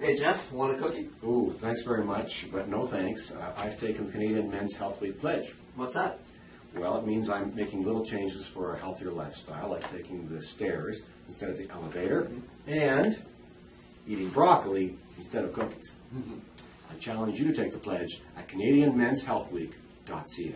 Hey, Geoff, want a cookie? Ooh, thanks very much, but no thanks. Uh, I've taken the Canadian Men's Health Week pledge. What's that? Well, it means I'm making little changes for a healthier lifestyle, like taking the stairs instead of the elevator, and eating broccoli instead of cookies. Mm-hmm. I challenge you to take the pledge at CanadianMen'sHealthWeek.ca.